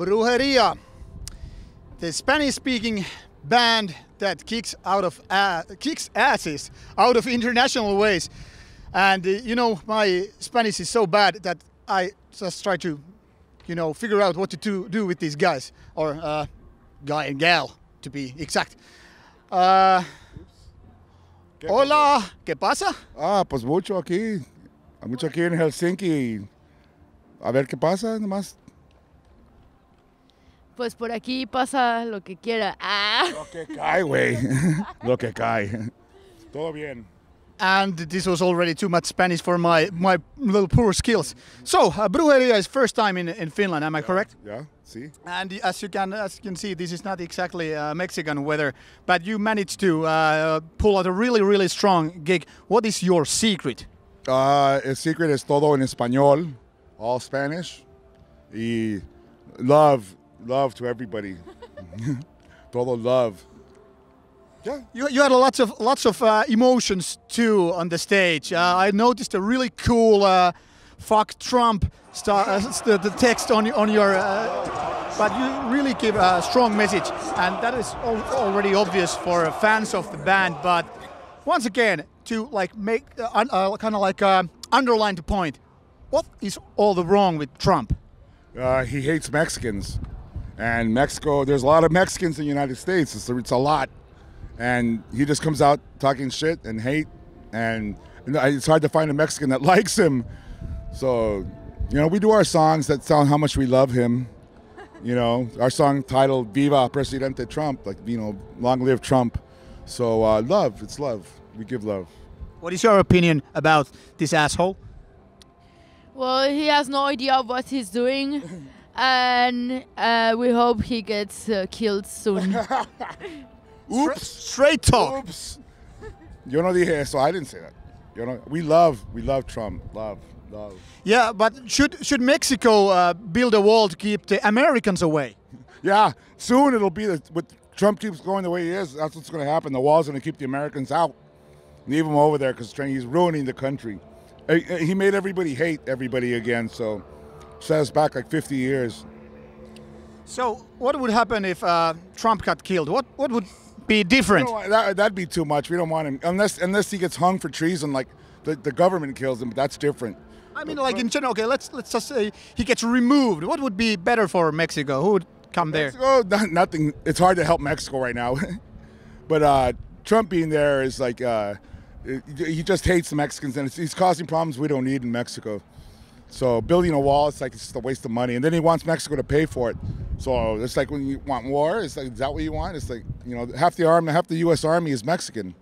Brujeria, the Spanish-speaking band that kicks out of uh, kicks asses out of international ways. And uh, you know, my Spanish is so bad that I just try to, you know, figure out what to do, do with these guys or uh, guy and gal to be exact. Uh, hola, ¿qué pasa? Ah, pues mucho aquí. Mucho aquí en Helsinki. A ver qué pasa, nomás. Pues por aquí pasa lo que quiera. Ah. Lo que cae, güey. Lo que cae. Todo bien. and this was already too much Spanish for my, my little poor skills. So, uh, Brujeria is first time in, in Finland, am I correct? Yeah, see? And as you can as you can see, this is not exactly uh, Mexican weather, but you managed to uh, pull out a really really strong gig. What is your secret? Uh, el secret es todo en español, all Spanish. Y love, love to everybody. todo love. Yeah, you, you had lots of lots of uh, emotions too on the stage. Uh, I noticed a really cool uh, "fuck Trump" star, uh, the, the text on on your, uh, but you really give a strong message, and that is al already obvious for fans of the band. But once again, to like make uh, kind of like underline the point, what is all the wrong with Trump? he hates Mexicans, and Mexico. There's a lot of Mexicans in the United States. It's, it's a lot and he just comes out talking shit and hate, and it's hard to find a Mexican that likes him. So, you know, we do our songs that sound how much we love him. You know, our song titled "Viva Presidente Trump," like you know, long live Trump. So, uh, love, it's love. We give love. What is your opinion about this asshole? Well, he has no idea what he's doing, and uh, we hope he gets uh, killed soon. Oops. Straight talk. Oops. Yo no dije eso. I didn't say that. You know, we love, we love Trump. Love, love. Yeah, but should should Mexico uh, build a wall to keep the Americans away? Yeah, soon it'll be the, with Trump keeps going the way he is. That's what's going to happen. The wall's going to keep the Americans out, leave them over there because he's ruining the country. He made everybody hate everybody again. So us back like 50 years. So what would happen if uh, Trump got killed? What what would be different. You know, that, that'd be too much. We don't want him unless unless he gets hung for treason, like the, the government kills him. But That's different. I mean, like in general. Okay, let's let's just say he gets removed. What would be better for Mexico? Who would come there? Mexico, nothing. It's hard to help Mexico right now, but uh, Trump being there is like uh, he just hates the Mexicans and he's causing problems we don't need in Mexico. So building a wall, it's like it's just a waste of money. And then he wants Mexico to pay for it. So it's like when you want war, it's like is that what you want? It's like you know half the army, half the U.S. Army is Mexican.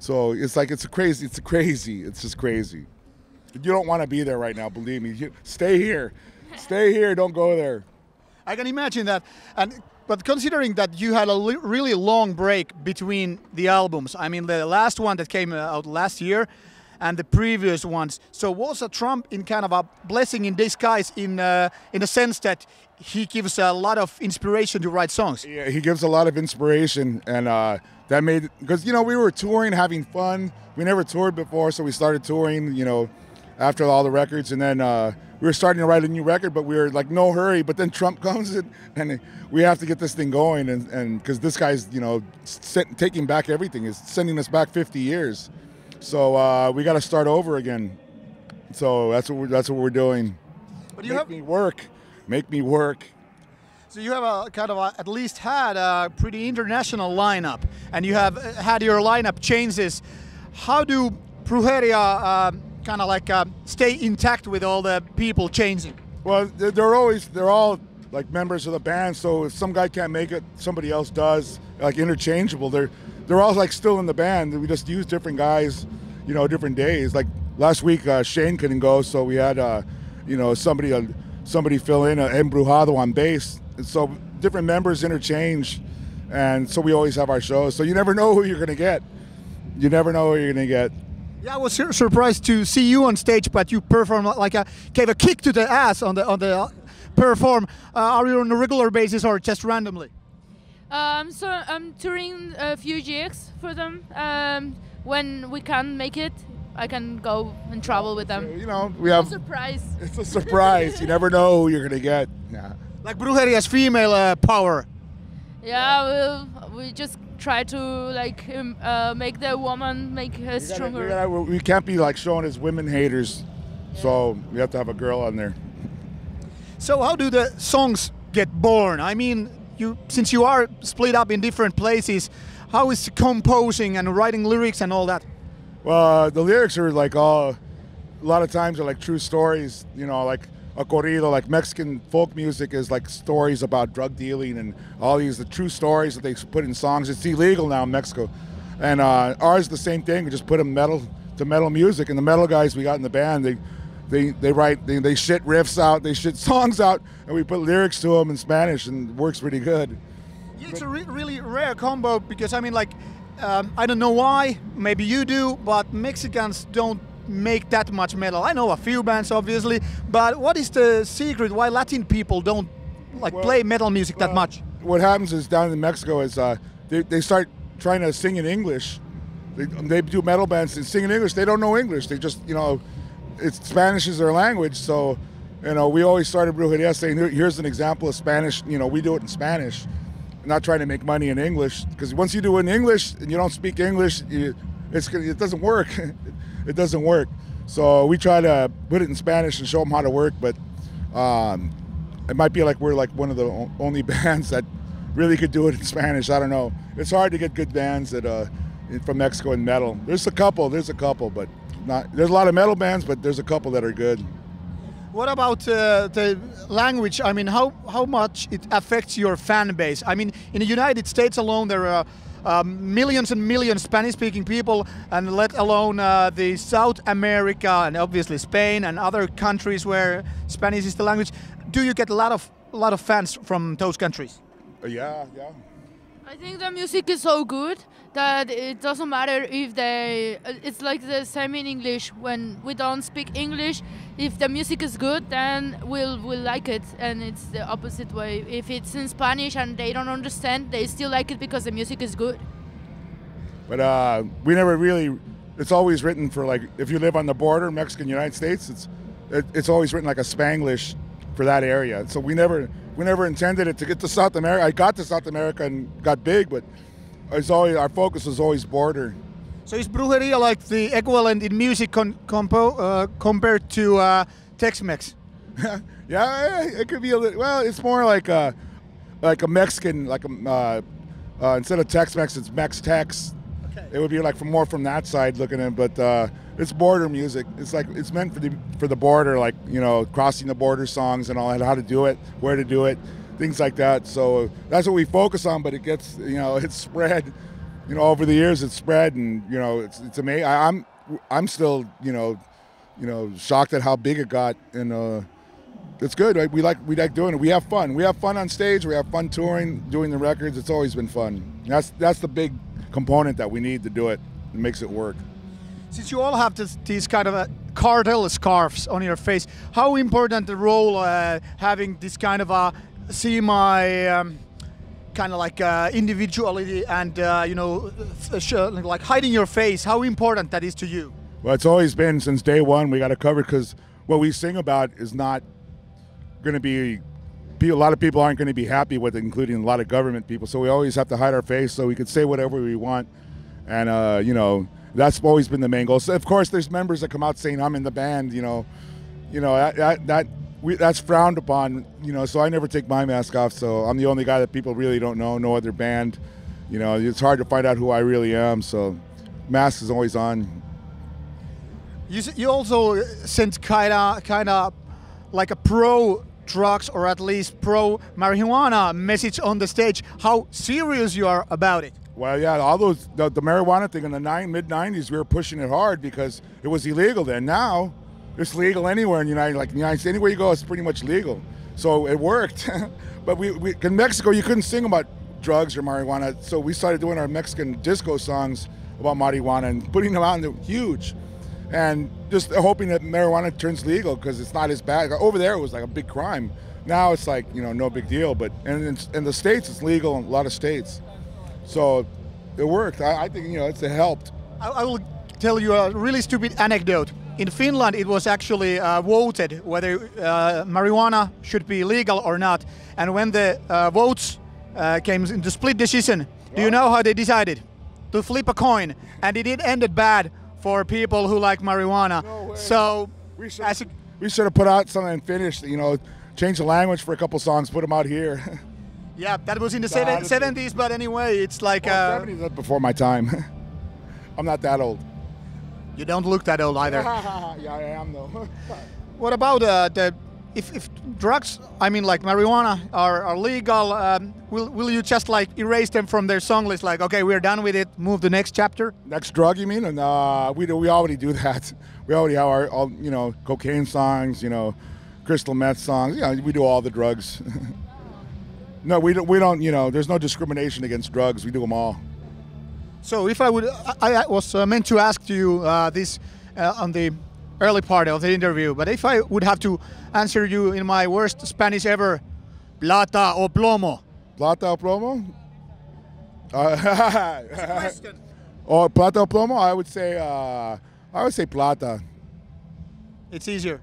So it's like it's a crazy, it's a crazy, it's just crazy. You don't want to be there right now, believe me. You, stay here, stay here, don't go there. I can imagine that, and but considering that you had a really long break between the albums, I mean the last one that came out last year and the previous ones. So was a Trump in kind of a blessing in disguise in uh, in the sense that he gives a lot of inspiration to write songs. Yeah, he gives a lot of inspiration, and uh, that made because you know we were touring, having fun. We never toured before, so we started touring. You know, after all the records, and then uh, we were starting to write a new record, but we were like no hurry. But then Trump comes in, and we have to get this thing going, and and because this guy's you know taking back everything, is sending us back 50 years. So uh, we got to start over again. So that's what we're, that's what we're doing. But you Make have me work. Make me work. So you have a kind of a, at least had a pretty international lineup, and you have uh, had your lineup changes. How do Brujeria uh, kind of like uh, stay intact with all the people changing? Well, they're always they're all like members of the band. So if some guy can't make it, somebody else does. Like interchangeable. They're they're all like still in the band. We just use different guys, you know, different days. Like last week, uh, Shane couldn't go, so we had, uh, you know, somebody uh, somebody fill in, uh, Embrujado on bass. And so different members interchange, and so we always have our shows. So you never know who you're gonna get. You never know who you're gonna get. Yeah, I was surprised to see you on stage, but you perform like a gave a kick to the ass on the on the uh, perform. Uh, are you on a regular basis or just randomly? Um, so I'm touring a few gigs for them. Um, when we can make it, I can go and travel with them. You know, we have a surprise. It's a surprise. you never know who you're gonna get. Yeah. Like has female uh, power. Yeah, we we just try to like um, uh, make the woman make her gotta- stronger. we, gotta- we can't be like shown as women haters, so we have to have a girl on there. So how do the songs get born? I mean, you since you are split up in different places, how is composing and writing lyrics and all that? Well, uh, the lyrics are like all, a lot of times are like true stories. You know, like a corrido, like Mexican folk music is like stories about drug dealing and all these the true stories that they put in songs. It's illegal now in Mexico, and uh, ours the same thing. We just put them metal to metal music, and the metal guys we got in the band they. They, they write they, they shit riffs out they shit songs out and we put lyrics to them in Spanish and it works pretty good. It's a re- really rare combo because I mean, like, um, I don't know why. Maybe you do, but Mexicans don't make that much metal. I know a few bands, obviously, but what is the secret why Latin people don't like Well, play metal music that much? What happens is down in Mexico is uh, they, they start trying to sing in English. They, they do metal bands and sing in English. They don't know English. They just you know, it's Spanish is their language. So you know, we always started Brujeria saying here's an example of Spanish. You know, we do it in Spanish, not trying to make money in English. Because once you do it in English and you don't speak English, you, it's it doesn't work. it doesn't work. So we try to put it in Spanish and show them how to work, but. Um, it might be like we're like one of the only bands that really could do it in Spanish. I don't know. It's hard to get good bands that uh, from Mexico in metal. There's a couple. There's a couple, but not. There's a lot of metal bands, but there's a couple that are good. What about uh, the language? I mean, how how much it affects your fan base? I mean, in the United States alone, there are um, millions and millions Spanish-speaking people, and let alone uh, the South America and obviously Spain and other countries where Spanish is the language. Do you get a lot of a lot of fans from those countries? Uh, yeah, yeah. I think the music is so good that it doesn't matter if they. uh, It's like the same in English. When we don't speak English, if the music is good, then we'll we'll like it, and it's the opposite way. If it's in Spanish and they don't understand, they still like it because the music is good. But uh, we never really. It's always written for like if you live on the border, Mexican United States. It's it, it's always written like a Spanglish for that area. So we never we never intended it to get to South America. I got to South America and got big, but it's always our focus was always border. So is Brujeria like the equivalent in music con- compo- uh, compared to uh, Tex-Mex? yeah, it could be a little. Well, it's more like a like a Mexican, like a uh, uh, instead of Tex-Mex, it's Mex-Tex. Okay. It would be like from more from that side looking at, it, but uh, it's border music. It's like it's meant for the for the border, like you know, crossing the border songs and all that, how to do it, where to do it, things like that. So that's what we focus on. But it gets you know, it's spread. You know, over the years, it's spread, and you know, it's it's amazing. I, I'm I'm still you know, you know, shocked at how big it got, and uh, it's good. Right? We like we like doing it. We have fun. We have fun on stage. We have fun touring, doing the records. It's always been fun. That's that's the big component that we need to do it. It makes it work. Since you all have this, these kind of uh, cartel scarves on your face, how important the role uh, having this kind of a semi um, kind of like uh, individuality and uh, you know like hiding your face? How important that is to you? Well, it's always been since day one. We got it covered because what we sing about is not going to be. A lot of people aren't going to be happy with it, including a lot of government people. So we always have to hide our face so we can say whatever we want, and uh, you know that's always been the main goal. So of course, there's members that come out saying I'm in the band. You know, you know that that, that we, that's frowned upon. You know, so I never take my mask off. So I'm the only guy that people really don't know. No other band. You know, it's hard to find out who I really am. So mask is always on. You, you also uh, sent kind of kind of like a pro drugs or at least pro marijuana message on the stage. How serious you are about it? Well, yeah, all those the, the marijuana thing in the nine mid '90s, we were pushing it hard because it was illegal then. Now, it's legal anywhere in the United, like in the United States, anywhere you go, it's pretty much legal. So it worked. but we, we in Mexico, you couldn't sing about drugs or marijuana. So we started doing our Mexican disco songs about marijuana and putting them out, and they're huge. And just hoping that marijuana turns legal because it's not as bad. Over there, it was like a big crime. Now it's like you know no big deal. But and in, in the states, it's legal in a lot of states. So it worked. I, I think you know it's it helped. I, I will tell you a really stupid anecdote. in Finland it was actually uh, voted whether uh, marijuana should be legal or not. And when the uh, votes uh, came into split decision, do you know how they decided? To flip a coin, and it ended bad for people who like marijuana. No so, We should we should have put out something and finished. You know, change the language for a couple songs, put them out here. yeah, that was in the Nah, seven, that's- 70s, but anyway, it's like Well, uh, 70s, that's before my time. I'm not that old. you don't look that old either. yeah, I am though. What about uh, the if, if drugs, I mean like marijuana, are, are legal? Um, will will you just like erase them from their song list? Like, okay, we're done with it. Move the next chapter. Next drug, you mean? And uh, we do, we already do that. We already have our all, you know cocaine songs, you know, crystal meth songs. Yeah, we do all the drugs. No, we don't. We don't. You know, there's no discrimination against drugs. We do them all. So if I would, I, I was uh, meant to ask you uh, this uh, on the early part of the interview, but if I would have to answer you in my worst Spanish ever, plata o plomo. Plata o plomo. Uh, or plata o plomo. I would say. Uh, I would say plata. It's easier.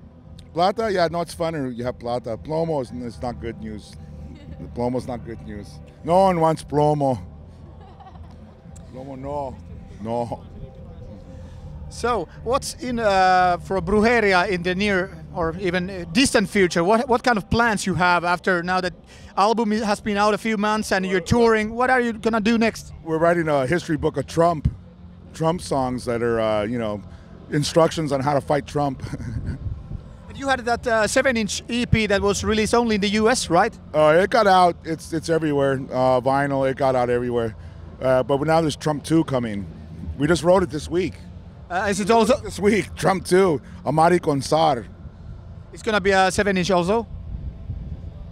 Plata, yeah, no, it's funner. You have plata. Plomo is it's not good news. Plomo's not good news. No one wants plomo. Plomo, no, no. So what's in uh, for Brujeria in the near or even uh, distant future? What what kind of plans you have after now that album has been out a few months and you're touring? What are you gonna do next? We're writing a history book of Trump, Trump songs that are, uh, you know, instructions on how to fight Trump. You had that uh, seven-inch EP that was released only in the U.S., right? uh, it got out. It's it's everywhere. Uh, vinyl. It got out everywhere. Uh, but now there's Trump 2 coming. We just wrote it this week. Uh, is it also? This week, Trump 2, Amaricon Czar, It's gonna be a seven-inch also.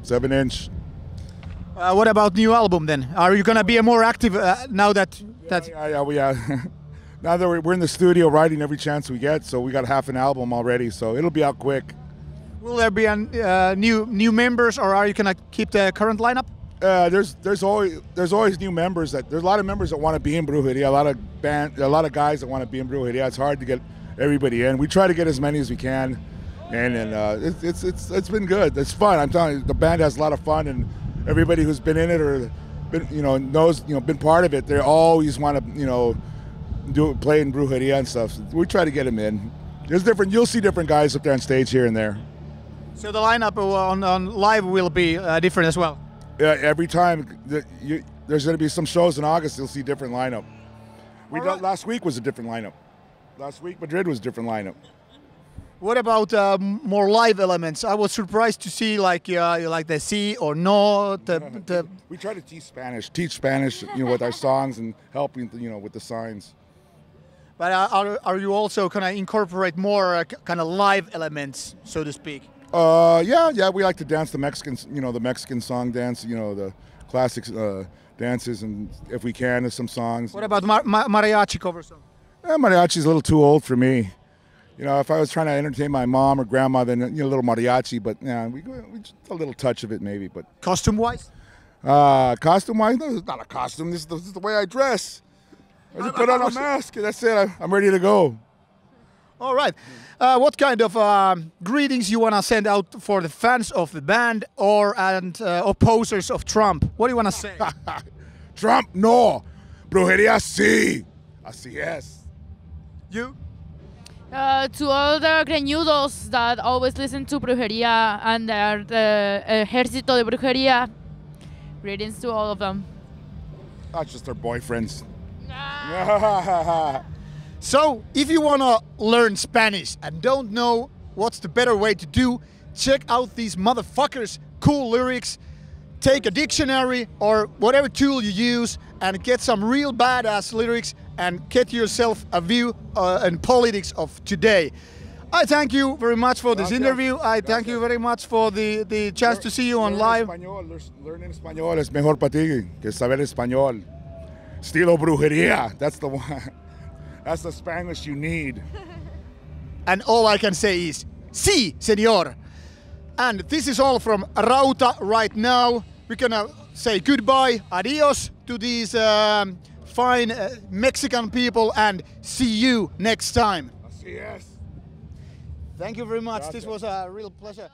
seven inch. Uh, what about new album then? Are you gonna be a more active uh, now that that? Yeah, yeah, we uh, now that we're, we're in the studio writing every chance we get, so we got half an album already, so it'll be out quick. Will there be an, uh, new new members, or are you gonna keep the current lineup? Uh, there's there's always there's always new members that there's a lot of members that want to be in Brujeria, a lot of band, a lot of guys that want to be in Brujeria. It's hard to get everybody in. We try to get as many as we can, and and uh, it's, it's it's it's been good. It's fun. I'm telling you, the band has a lot of fun, and everybody who's been in it or been you know knows you know been part of it, they always want to you know do playing Brujeria and stuff. We try to get them in. There's different. You'll see different guys up there on stage here and there. So the lineup on, on live will be uh, different as well. Yeah, every time that you, there's going to be some shows in August, you'll see different lineup. We right. last week was a different lineup. Last week Madrid was a different lineup. What about uh, more live elements? I was surprised to see like uh, like the C or no, the, the We try to teach Spanish, teach Spanish, you know, with our songs and helping, you know, with the signs. But are, are you also gonna incorporate more uh, kind of live elements, so to speak? Uh, yeah, yeah, we like to dance the Mexican, you know, the Mexican song dance, you know, the classic uh, dances, and if we can, there's some songs. What about mar- ma- mariachi cover song? Eh, mariachi's a little too old for me. You know, if I was trying to entertain my mom or grandma, then you know, a little mariachi. But yeah, we, we just a little touch of it maybe. But Costume wise? uh, costume wise, no, it's not a costume. This is the, this is the way I dress. I just put on a mask. and That's it. I, I'm ready to go. All right. Uh, what kind of um, greetings you wanna send out for the fans of the band or and uh, opposers of Trump? What do you wanna say? Trump, no. Brujeria, sí. Así es. you? Uh, to all the greñudos that always listen to Brujeria and are the Ejército de Brujeria, greetings to all of them. That's just their boyfriends. So, if you want to learn Spanish and don't know what's the better way to do, check out these motherfuckers' cool lyrics. Take a dictionary or whatever tool you use and get some real badass lyrics and get yourself a view uh, and politics of today. I thank you very much for this Gracias. interview. I thank you very much for the, the chance to see you on live. Español, learning español es mejor para ti que saber español. Estilo brujería. That's the one. That's the Spanish you need. And all I can say is, sí, señor. And this is all from Rauta right now. We're gonna say goodbye, adios to these um, fine uh, Mexican people, and see you next time. Thank you very much. This was a real pleasure.